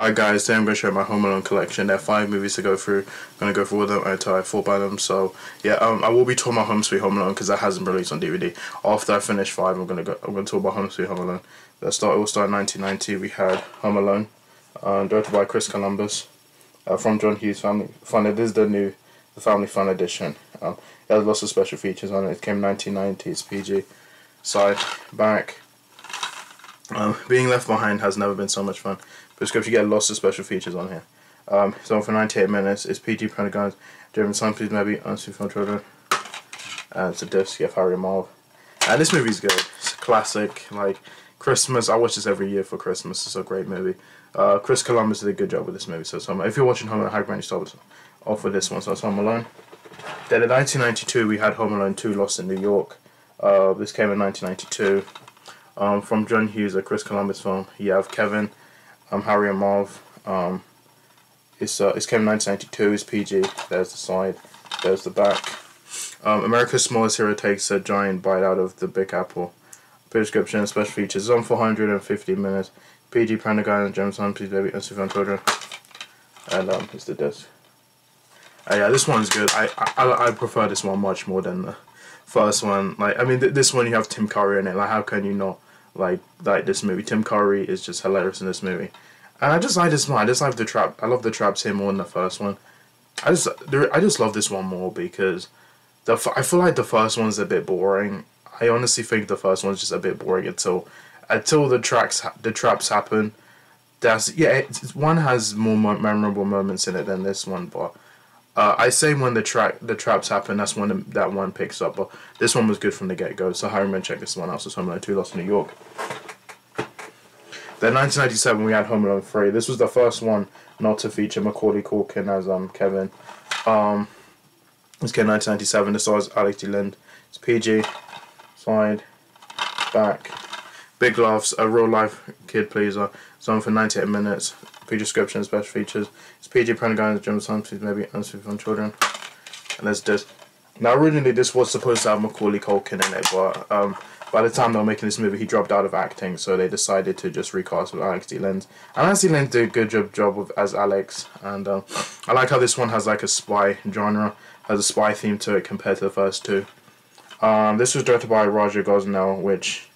Hi guys, today I'm going to show my Home Alone collection. There are five movies to go through. I'm going to go through all them until I fall by them. So yeah, um, I will be talking about Home Sweet Home Alone because that hasn't been released on DVD. After I finish five, I'm going to go. I'm going to talk about Home Sweet Home Alone. Let's start. It will start in 1990. We had Home Alone, uh, directed by Chris Columbus, uh, from John Hughes Family Fun. It is the new, the Family Fun edition. Um, it has lots of special features on it. It came in 1990. It's PG. Side, back. Um, being left behind has never been so much fun. Prescription, you get lots of special features on here. Um, so for 98 minutes, it's PG Pentagon's German please maybe Unseen from Children. And it's a disc, Harry Marv. And this movie's good. It's a classic, like Christmas. I watch this every year for Christmas. It's a great movie. Uh, Chris Columbus did a good job with this movie. So, so if you're watching Home Alone, High Grant, start off with this one. So it's Home Alone. Then in 1992, we had Home Alone 2 Lost in New York. Uh, this came in 1992. Um, from John Hughes, a Chris Columbus film. You have Kevin, um, Harry Marv. Um, it's uh, it's came in 1992. It's PG. There's the side. There's the back. Um, America's Smallest Hero takes a giant bite out of the Big Apple. Prescription and special features. It's on 450 minutes. PG Pentagon and James Hunt, please baby, and Sufjan Children. And um, it's the disc. Uh, yeah, this one's good. I, I I prefer this one much more than the first one. Like, I mean, th this one you have Tim Curry in it. Like, how can you not like like this movie? Tim Curry is just hilarious in this movie, and I just like this one. I just like the trap. I love the traps here more than the first one. I just I just love this one more because the I feel like the first one's a bit boring. I honestly think the first one's just a bit boring until until the tracks the traps happen. That's yeah. one has more memorable moments in it than this one, but uh, I say when the track the traps happen, that's when the, that one picks up. But this one was good from the get go. So Harriman check this one out. So Home Alone Two Lost in New York. Then 1997 we had Home Alone 3. This was the first one not to feature Macaulay Culkin as um Kevin. Um, this came 1997. This stars Alex D. Linz. It's PG. Side. Back. Big laughs. A real life kid pleaser. Zone for 98 minutes. Pre-description, special features. It's PG Pentagon, German Science, maybe answer from children. And there's this. Now originally this was supposed to have Macaulay Culkin in it, but um, by the time they were making this movie, he dropped out of acting, so they decided to just recast with Alex D. Linz. And Alex D. Linz did a good job, job as Alex, and uh, I like how this one has like a spy genre, has a spy theme to it compared to the first two. Um, this was directed by Raja Gosnell, which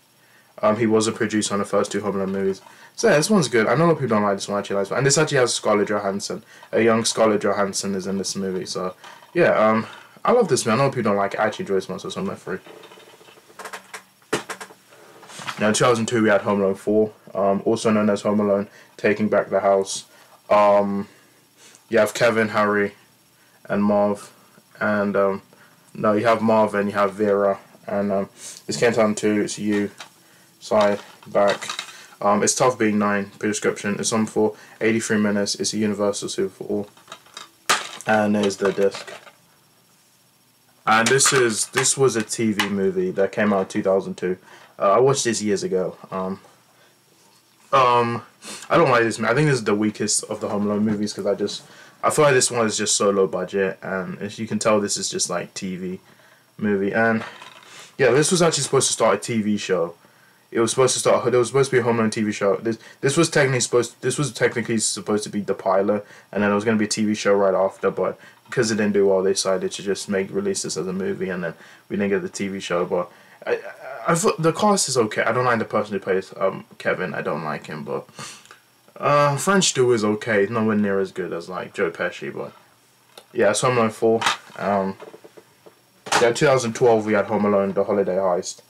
um, he was a producer on the first two Home Alone movies. So yeah, this one's good. I know a lot of people don't like this one, actually. And this actually has Scarlett Johansson. A young Scarlett Johansson is in this movie, so yeah, um, I love this man. I know people don't like it. I actually enjoy this one, so it's on my free. Now, in 2002, we had Home Alone 4, um, also known as Home Alone Taking Back the House. Um, you have Kevin, Harry, and Marv. And, um, no, you have Marv and you have Vera. And um, this came down to it's you, side, back. Um, it's tough being 9, prescription. It's on for 83 minutes. It's a Universal Super for all. And there's the disc. And this is this was a TV movie that came out in 2002. Uh, I watched this years ago. Um, um, I don't like this. Man. I think this is the weakest of the Home Alone movies because I just I feel like this one is just so low budget, and as you can tell, this is just like TV movie. And yeah, this was actually supposed to start a TV show. It was supposed to start. There was supposed to be a Home Alone TV show. This this was technically supposed. This was technically supposed to be the pilot, and then it was going to be a TV show right after. But because it didn't do well, they decided to just make release this as a movie, and then we didn't get the TV show. But I, I, I the cast is okay. I don't like the person who plays um Kevin. I don't like him, but uh, French Stewart is okay. nowhere near as good as like Joe Pesci, but yeah, so Home Alone four. Um, yeah, 2012 we had Home Alone: The Holiday Heist.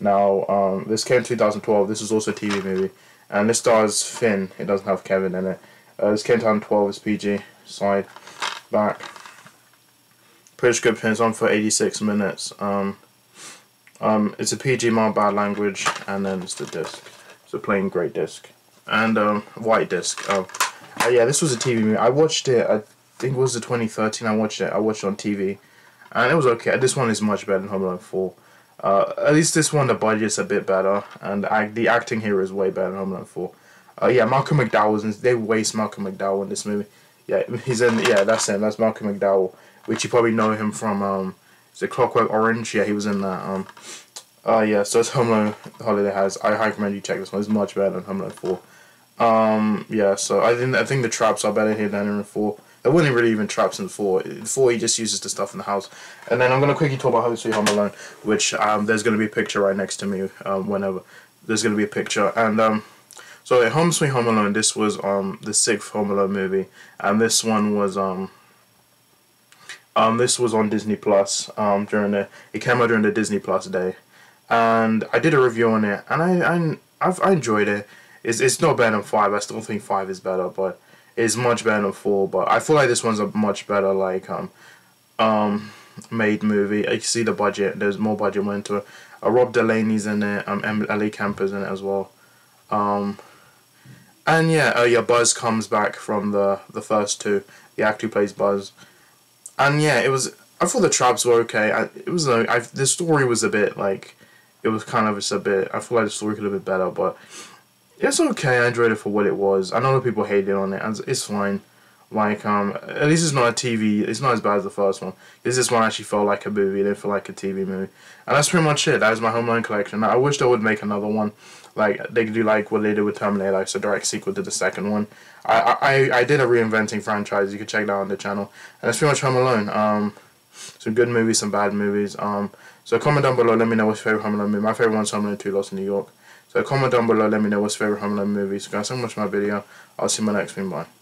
Now, um, this came in 2012. This is also a TV movie, and this stars Finn. It doesn't have Kevin in it. Uh, this came in 2012. It's PG. Side, back. Prescription is on for 86 minutes. Um, um, it's a PG mild bad language, and then it's the disc. It's a plain grey disc. And um, white disc. Oh, uh, yeah, this was a TV movie. I watched it, I think it was the 2013 I watched it. I watched it on TV. And it was okay. This one is much better than Home Alone 4. Uh, at least this one, the budget's a bit better. And the, the acting here is way better than Home Alone 4. Uh, yeah, Malcolm McDowell's in, they waste Malcolm McDowell in this movie. Yeah, he's in, yeah, that's him. That's Malcolm McDowell, which you probably know him from, um, is it Clockwork Orange? Yeah, he was in that, um, uh, yeah, so it's Home Alone Holiday Heist. I highly recommend you check this one. It's much better than Home Alone 4. Um, yeah, so I think I think the traps are better here than in four. There wasn't really even traps in four. In four, he just uses the stuff in the house. And then I'm gonna quickly talk about Home Sweet Home Alone, which um, there's gonna be a picture right next to me. Um, whenever there's gonna be a picture, and um, so at Home Sweet Home Alone, this was um the sixth Home Alone movie, and this one was um. Um, this was on Disney Plus. Um, during the it came out during the Disney Plus day, and I did a review on it, and I I I've, I enjoyed it. It's it's not better than five. I still think five is better, but it's much better than four. But I feel like this one's a much better like um um made movie. You see the budget. There's more budget went into it. Uh, Rob Delaney's in it. Um, Ellie Kemper's in it as well. Um, and yeah, uh, yeah, Buzz comes back from the the first two. The actor who plays Buzz, and yeah, it was. I thought the traps were okay. I, it was like I, the story was a bit like, it was kind of just a bit. I feel like the story could have been better, but it's okay. I enjoyed it for what it was. I know people hated on it, and it's fine. Like um, at least it's not a TV. It's not as bad as the first one. Because this one actually felt like a movie. It didn't feel like a TV movie. And that's pretty much it. That is my Home Alone collection. I wish they would make another one. Like they could do like what they did with Terminator, like a direct sequel to the second one. I I I did a reinventing franchise. You can check that on the channel. And that's pretty much Home Alone. Um, some good movies, some bad movies. Um, so comment down below. Let me know what's your favorite Home Alone movie. My favorite one's Home Alone Two: Lost in New York. So comment down below. Let me know what's your favorite Home Alone movie. So guys, so much for my video. I'll see you in my next one. Bye.